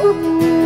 Música